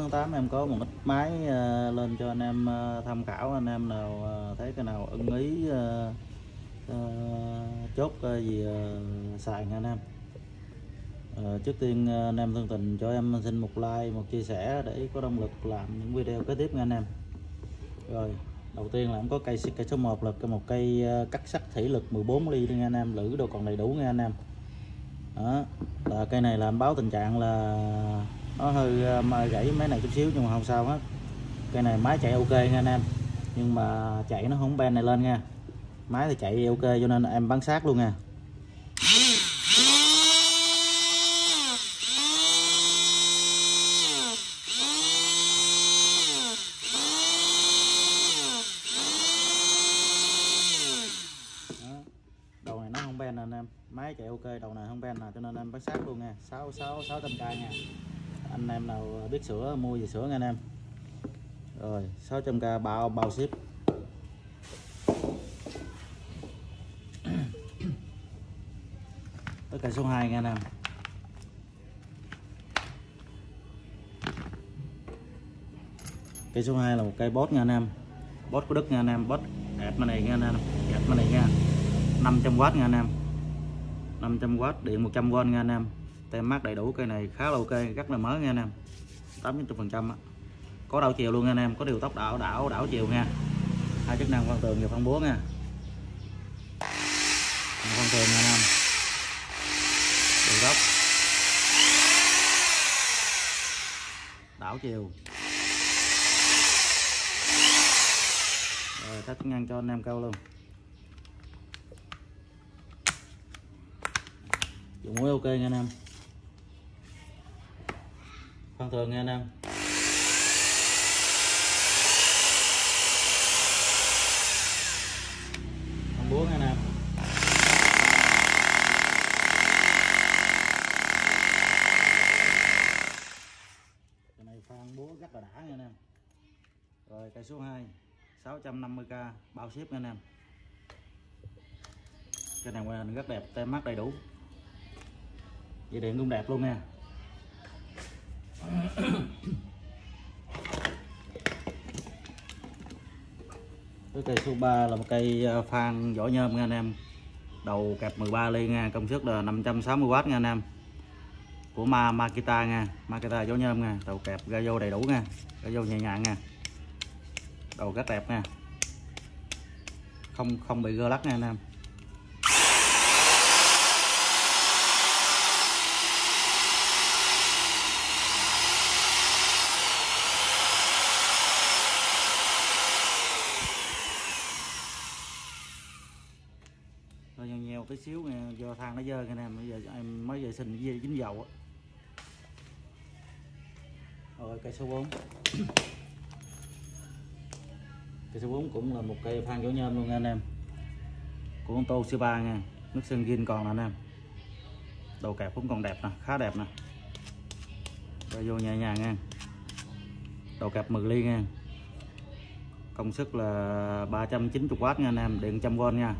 tháng 8 em có một ít máy ờ, lên cho anh em ờ, tham khảo. Anh em nào ờ, thấy cái nào ưng ý chốt gì xài anh em. Trước tiên anh em thương tình cho em xin một like, một chia sẻ để có động lực làm những video kế tiếp nha anh em. Rồi, đầu tiên là em có cây cây số 1 là một cây cắt sắt thủy lực 14 ly nha anh em lữ đồ còn đầy đủ nha anh em. Đó, là cây này là em báo tình trạng là Ờ, nó hơi ờ, mà gãy máy này chút xíu nhưng mà không sao hết. Cây này máy chạy ok nha anh em. Nhưng mà chạy nó không ben này lên nha. Máy thì chạy ok cho nên em bán sát luôn nha. Đầu này nó không ben nè anh em. Máy chạy ok, đầu này không ben nè, cho nên em bán sát luôn nha. Sáu sáu sáu trăm k nha anh em nào biết sửa, mua về sửa nha anh em. Rồi 600 k bao bao ship. Tất cả số 2 nha anh em. Cây số 2 là một cây bot nha anh em. Bot của Đức nha anh em bot đẹp mà này nha anh em. Đẹp mà này nha. 500W nha anh em. 500W điện 100V nha anh em tem mát đầy đủ, cây này khá là ok, rất là mới nha anh em. 80 phần trăm có đảo chiều luôn nha anh em, có điều tốc đảo đảo đảo chiều nha. Hai chức năng phân tường và phân bố nha. Phân tường nha anh em. Điều tốc đảo chiều. Rồi tắt chức cho anh em câu luôn. Dùng muối ok nha anh em. Vâng, thông thường nha anh em. Phân búa nha anh em cái này phan búa rất là đã nha anh em. Rồi, cây số 2 650k bao ship nha anh em. Cái này ngoài rất đẹp, tem mắt đầy đủ. Dây điện cũng đẹp luôn nha cái cây số 3 là một cây ờ, phan vỏ nhôm nha anh em. Đầu kẹp 13 ly nha công suất là 560W nha anh em. Của Ma Makita nha Makita vỏ nhôm nha. Đầu kẹp ra vô đầy đủ nha ra vô nhẹ nhàng nha. Đầu rất đẹp nha. Không không bị gơ lắc nha anh em hơi nheo nheo tí xíu nè do than nó dơ anh em bây giờ em mới vệ sinh với dính dầu á. Rồi, cây số 4 cây số 4 cũng là một cây phan vỏ nhôm luôn nha anh em. Của con tô C3 nha. Nước sơn gin còn nè anh em. Đầu kẹp cũng còn đẹp nè, khá đẹp nè. Rồi, vô nhẹ nhàng nha. Đầu kẹp 10 ly nha. Công suất là 390W nha anh em, điện 100V nha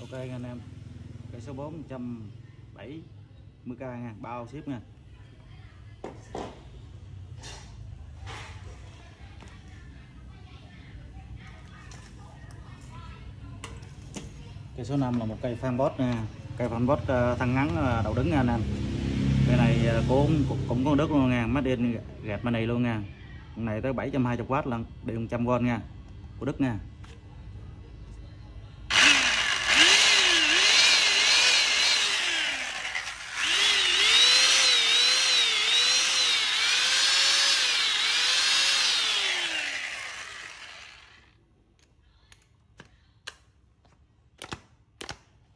ok nha anh em cây số 4 170k nha bao ship nha. Cây số 5 là một cây fan bot nha cây fan bot ờ, thân ngắn uh, đầu đứng nha anh em. Cây này ờ, cũng cũng có đất luôn nha mắt in gạt bên này luôn nha. Con này tới 720W lần điện 100V nha của Đức nha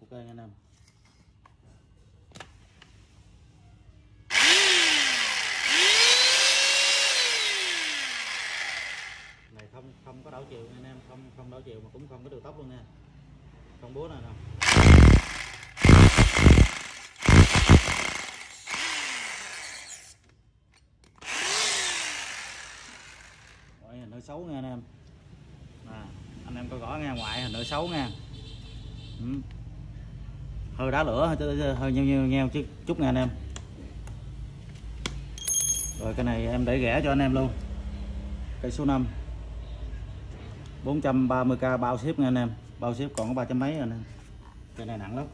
ok nha anh em này không không có đảo chiều nha anh em không không đảo chiều mà cũng không có đường tốc luôn nha con búa này nè xấu nha anh em. À, anh em coi rõ nha ngoại hình nửa xấu nha ừ. hơi đá lửa hơi nheo nheo nheo chút chút nha anh em. Rồi cái này em để rẻ cho anh em luôn. Cây số 5 430k bao ship nha anh em. Bao ship còn có ba trăm mấy rồi nè cây này nặng lắm.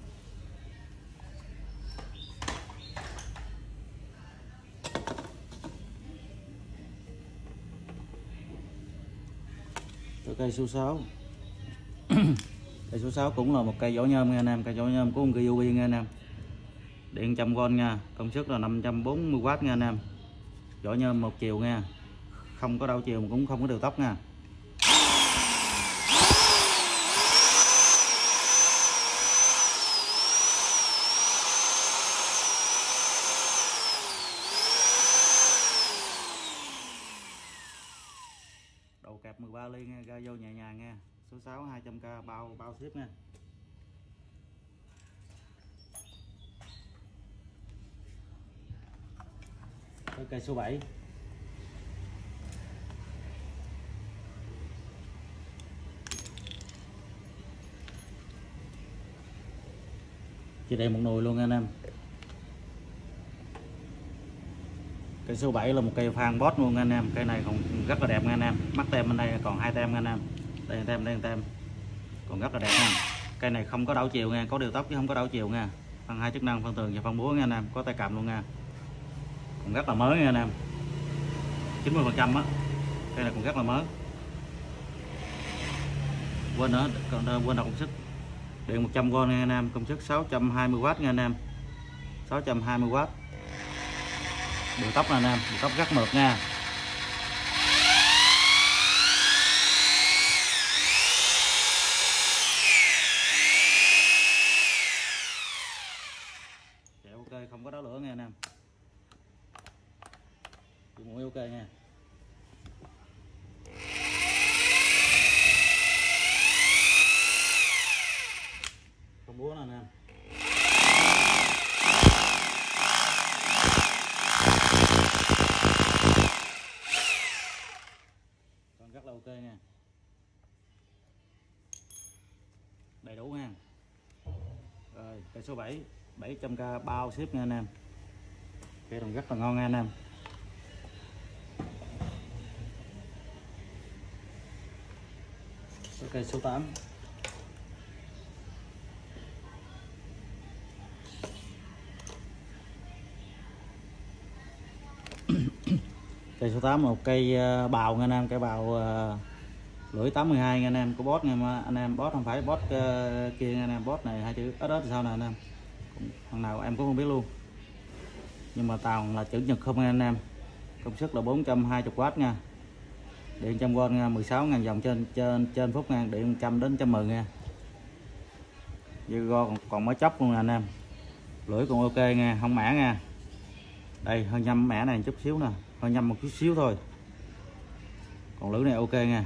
Cái cây số 6 cây số 6 cũng là một cây vỏ nhôm nha anh em. Cây vỏ nhôm của một cây UV nha anh em. Điện 100V nha. Công suất là 540W nha anh em. Vỏ nhôm một chiều nha. Không có đau chiều cũng không có đều tóc nha đầu kẹp 13 ly nha ra vô nhẹ nhàng nha số 6 200k bao bao ship nha cây số 7 chỉ đây một nồi luôn anh em. Cây số 7 là một cây phan bot luôn anh em. Cây này còn rất là đẹp anh em. Mắt tem bên đây còn hai tem anh em. Đây, tem đây, tem. Còn rất là đẹp nha. Cây này không có đảo chiều nha. Có điều tóc chứ không có đảo chiều nha. Phân hai chức năng, phân tường và phân búa nha anh em. Có tay cầm luôn nha. Còn rất là mới nha anh em. 90 phần trăm á. Cây này còn rất là mới. Quên nữa, còn quên đọc công suất điện 100V nha anh em. Công suất 620W nha anh em. 620W bộ tóc là anh em tóc rất mượt nha Chạy ok không có đá lửa nha anh em mũi ok nha con búa nè anh em con rất là ok nha đầy đủ nha rồi cây số 7 100k bao ship nha anh em. Cây đồng rất là ngon nha anh em. Ok, số 8 cây số 8 một cây ờ, bào nha anh em, cây bào ờ, lưỡi 82 nha anh em có bót nha anh em. Bót không phải bót ờ, kia nha anh em. Bót này hai chữ, ớt ớt sao nè anh em? Thằng nào em cũng không biết luôn. Nhưng mà tàu là chữ nhật không anh em. Công suất là 420W nha. Điện trăm con nha 16 ngàn dòng trên trên trên phút nha. Điện trăm đến trăm mười nha. Dây go còn, còn mới chóc luôn nè anh em. Lưỡi còn ok nha không mẻ nha. Đây hơi nhâm mẻ này chút xíu nè. Hơi nhâm một chút xíu thôi. Còn lưỡi này ok nha.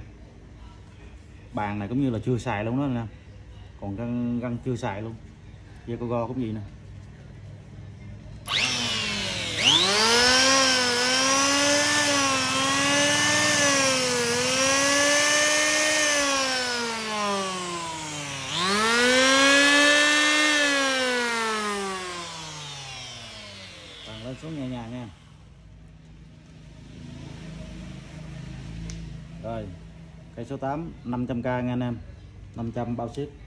Bàn này cũng như là chưa xài luôn đó nè còn găng găng chưa xài luôn dây co go cũng gì nè Toàn lên xuống nhẹ nhàng nha. Rồi, cây số 8 500k nha anh em. 500 bao ship.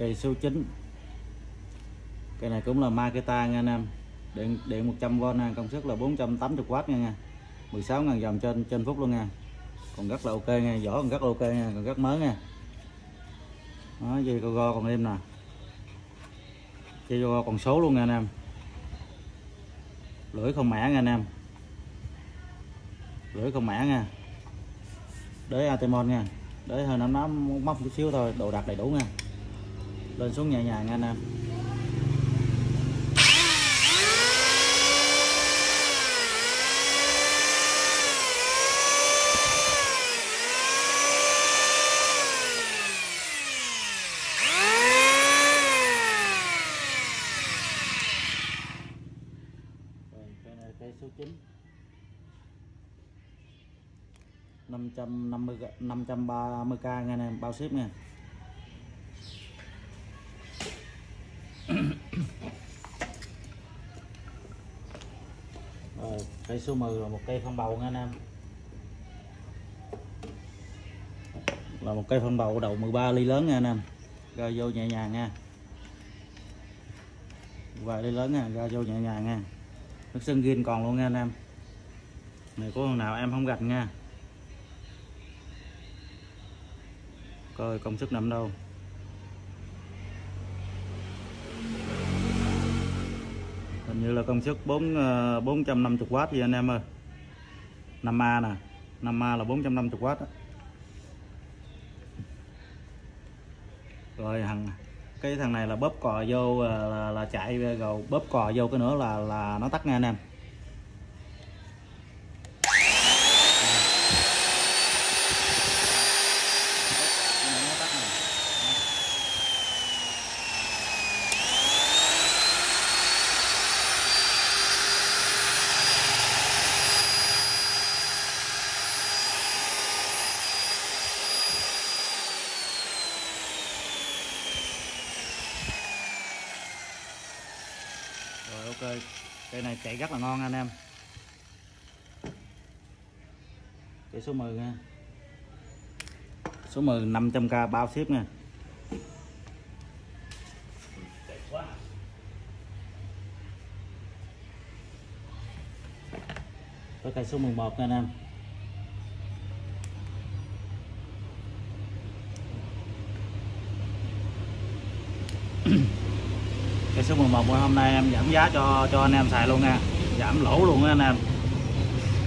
Cây số 9 cây này cũng là Makita nha anh em. Điện điện 100V nha, công suất là 480W nha nha. 16.000 dòng trên trên phút luôn nha. Còn rất là ok nha, vỏ còn rất là ok nha, còn rất mới nha. Đó, dây co go còn êm nè. Dây co go còn số luôn nha anh em. Lưỡi không mẻ nha anh em. Lưỡi không mẻ nha. Đế atemon nha. Đế hơi nắm nắm, móc chút xíu thôi, đồ đặt đầy đủ nha lên xuống nhẹ nhàng anh em cây số 9 550 530k nha anh bao ship nè. Cây số 10 là một cây phân bầu nha anh em. Là một cây phân bầu đầu 13 ly lớn nha anh em. Ra vô nhẹ nhàng nha. Vài ly lớn nha, ra vô nhẹ nhàng nha. Nước sân ghiên còn luôn nha anh em. Này, có con nào em không gạch nha. Coi công suất nằm đâu. Hình như là công suất 4 450W gì anh em ơi. 5A nè. 5A là 450W đó. rồi thằng cái thằng này là bóp cò vô là, là, là chạy rồi bóp cò vô cái nữa là là nó tắt nghe anh em Nó tắt nè rồi cây này chạy rất là ngon anh em. Cây số 10 nha. Số 10 500k bao ship nha. Có cây số 11 nha anh em. Cây số 11 hôm nay em giảm giá cho cho anh em xài luôn nha. Giảm lỗ luôn nha anh em.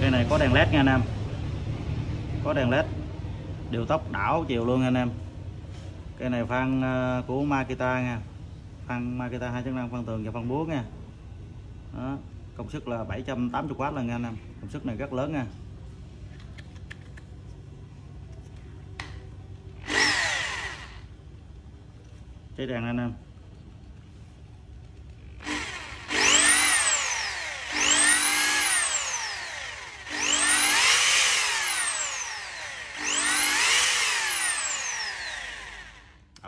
Cây này có đèn led nha anh em. Có đèn led điều tốc đảo chiều luôn nha anh em. Cây này phan ờ, của Makita nha. Phan Makita 2.5 phân tường và phân búa nha. Đó. công suất là 780W lần nha anh em. Công suất này rất lớn nha. Cái đèn anh em.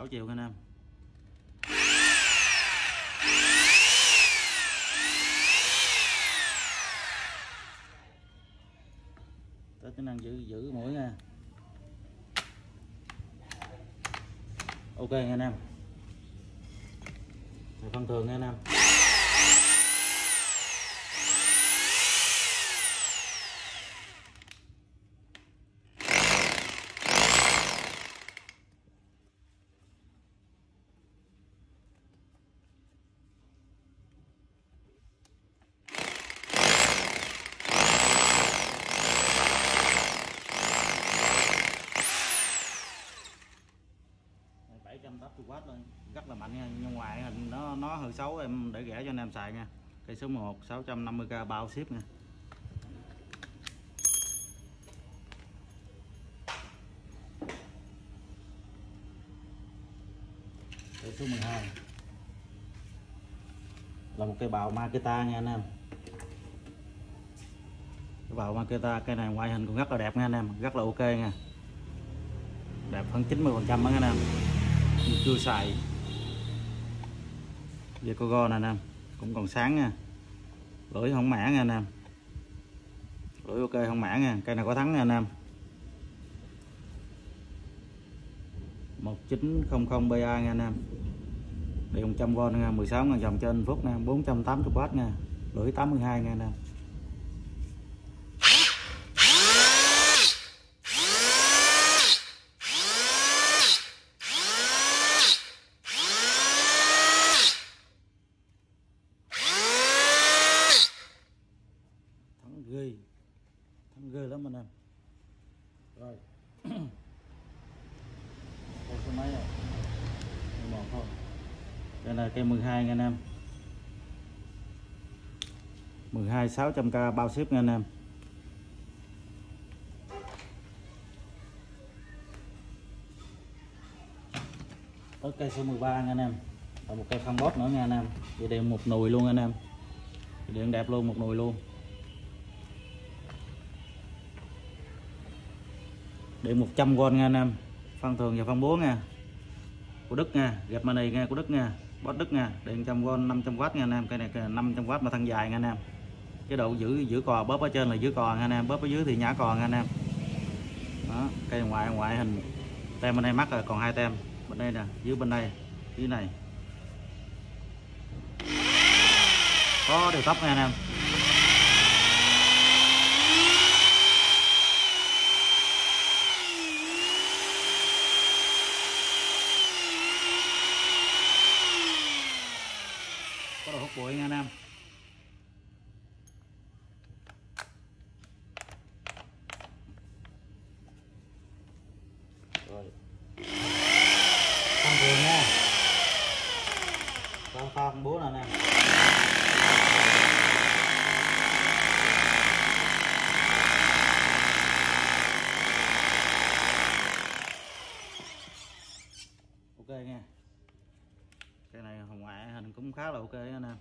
6 triệu anh em tới tính năng giữ giữ mũi nha. Ok anh em phân thường nha anh em Này 780W lên. Rất là mạnh nha, nhưng ngoài hình nó nó hơi xấu, em để rẻ cho anh em xài nha. Cây số 1 650k bao ship nha. Cây số 12 là một cây bào Makita nha anh em. Cái bào Makita cây này ngoại hình cũng rất là đẹp nha anh em, rất là ok nha. Đẹp hơn 90 phần trăm anh em. Nhưng chưa xài. Giờ có go nè anh em cũng còn sáng nha. Lưỡi không mã nha anh em lưỡi ok không mã nha. Cây này có thắng nha anh em 1900 BA nha anh em điện 100V nha 16 ngàn dòng trên phút nha 480W nha. Lưỡi 82 nha anh em nay 600k bao ship nha anh em. Tới cây số 13 nha anh em, và một cây phong bót nữa nha anh em. Về đều một nồi luôn anh em. Về đều đẹp luôn, một nồi luôn. Điện 100V nha anh em. Phân thường và phân bố nha. Của Đức nha gặp mà này nha, của Đức nha bót Đức nha. Điện 100V 500W nha anh em. Cây này 500W mà thân dài nha anh em cái độ giữ giữ cò bóp ở trên là giữ cò nha anh em, bóp ở dưới thì nhả cò nha anh em. Đó, cây ngoại ngoại hình tem bên đây mắc rồi, còn hai tem bên đây nè, dưới bên đây, dưới này. Có điều tóc nha anh em. Có đồ hút bụi nha anh em rồi con thường nha con con bố nè nè ok nha cái này hồng ngoại hình cũng khá là ok anh em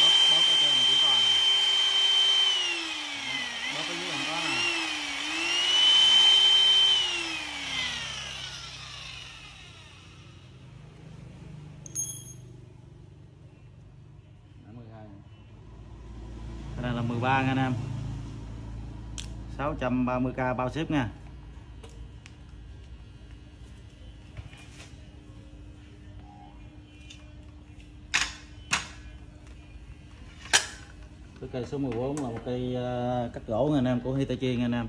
bóp bóp ở trên này chỉ còn nè bóp ở dưới không có nè Đó, 12 cái này là 13 nha anh em 630k bao ship nha. Cái cây số 14 là một cây ờ, cắt gỗ anh em, của Hitachi anh em.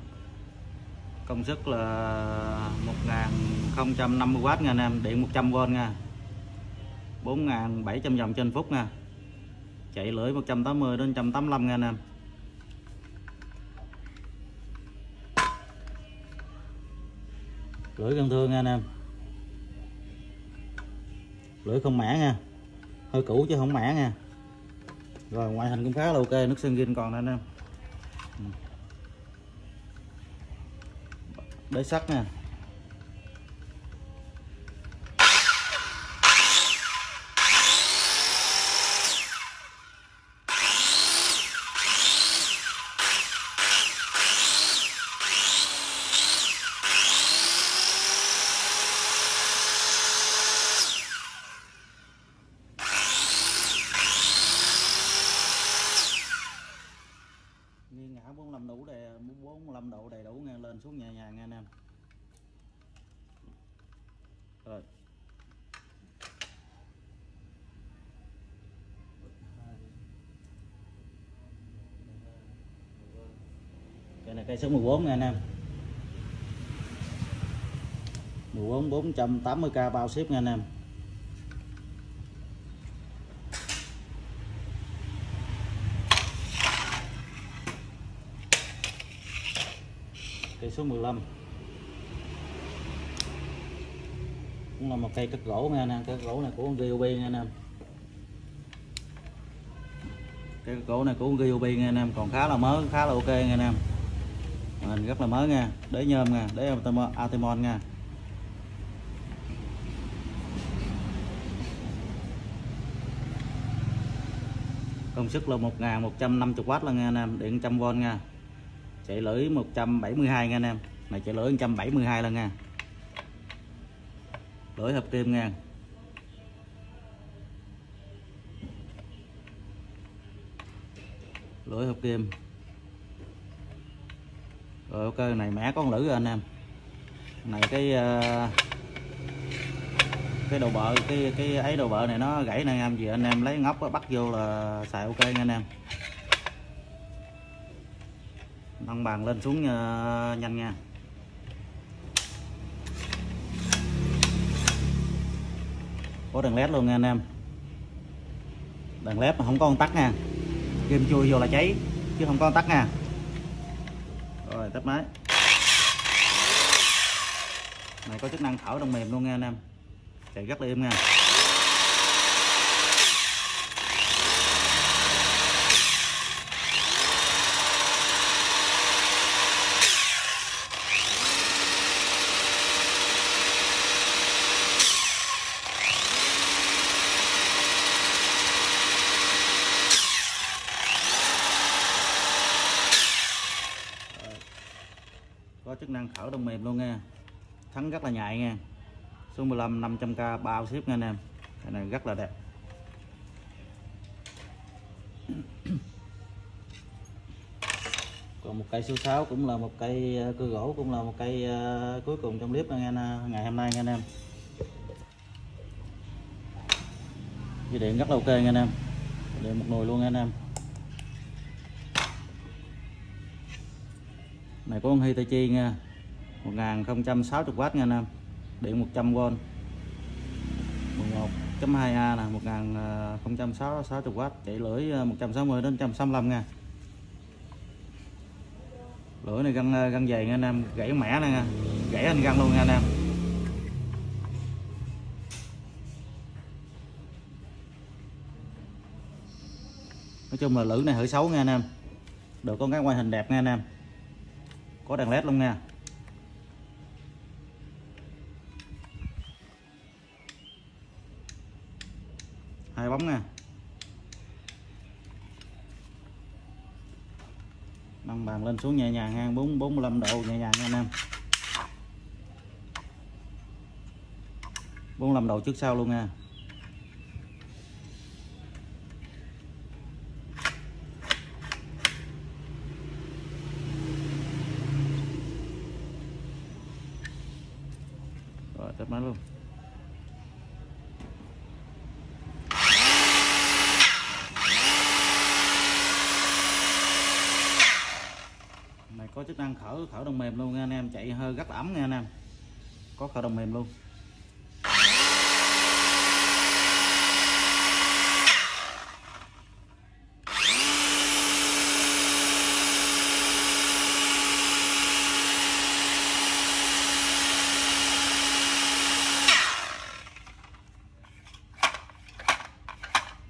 Công suất là 1050W nha anh em, điện 100V nha. 4700 vòng trên phút nha. Chạy lưỡi 180 đến 185 nha anh em. Lưỡi cân thương nha anh em. Lưỡi không mẻ nha. Hơi cũ chứ không mẻ nha. Rồi, ngoại hình cũng khá là ok, nước sơn gin còn nè anh em. Ừ. Để sắt nha nghiêng ngã 45 đủ đầy 45 độ đầy đủ ngang lên xuống nhẹ nhàng nha anh em rồi cây cây số 14 nha anh em. 14 480k bao ship nha, anh em. Cây số 15 cũng là một cây cắt gỗ nha, anh em. Cây cắt gỗ này của con GOB nha, anh em. Cây cắt gỗ này của con GOB nha, anh em. Còn khá là mới, khá là ok nha, anh em mình rất là mới nha đế nhôm nha đế Atemon nha công suất là 1150W là nha anh em điện 100V nha chạy lưỡi 172 nha anh em này chạy lưỡi 172 lần nha lưỡi hợp kim nha lưỡi hợp kim rồi, ok, này mã con lử rồi anh em. Này cái ờ, cái đầu bợ, cái cái ấy đầu bợ này nó gãy nè anh em. Gì anh em lấy ngóc bắt vô là xài ok nha anh em. Nâng bàn lên xuống ờ, nhanh nha. Có đèn led luôn nha anh em. Đèn led mà không có con tắt nha. Kim chui vô là cháy, chứ không có con tắt nha rồi, tắt máy. Này, có chức năng thở trong mềm luôn nha anh em. Chạy rất là êm nha. Ăn khởi đông mềm luôn nha. Thắng rất là nhạy nha. Số 15 500k bao ship nha anh em. Cái này rất là đẹp. Còn một cây số 6 cũng là một cây cơ cưa gỗ cũng là một cây ờ, cuối cùng trong clip nha em ờ, ngày hôm nay nha anh em. Dây điện rất là ok nha anh em. Điện một nồi luôn nha anh em. Này có con Hitachi nha. 1060W nha anh em. Điện 100V 11.2A nè 1060W chạy lưỡi ờ, 160 đến 165 nha. Lưỡi này găng ờ, găng dày nha anh em. Gãy mẻ nè nha. Gãy anh găng luôn nha anh em. Nói chung là lưỡi này hơi xấu nha anh em. Được con cái ngoại hình đẹp nha anh em. Có đèn led luôn nha. Hai bóng nè. Nâng bàn lên xuống nhẹ nhàng ngang 4 45 độ nhẹ nhàng nha anh em. 45 độ trước sau luôn nha rồi tắt máy luôn này có chức năng khởi khởi động mềm luôn nha anh em chạy hơi rất là ấm nha anh em đồng mềm luôn.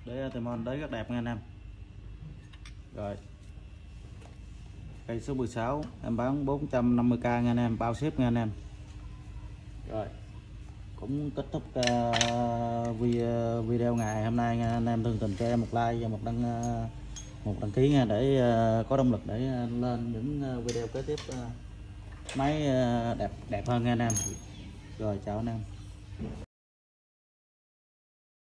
Đấy để uh, Timon đấy rất đẹp nha anh em. Rồi. Cây số 16 em bán 450k nha anh em, bao ship nha anh em rồi. Cũng kết thúc uh, video, ngày hôm nay anh em thương tình cho em một like và một đăng ờ, một đăng ký nha để có động lực để lên những video kế tiếp máy đẹp đẹp hơn nha anh em. Rồi chào anh em.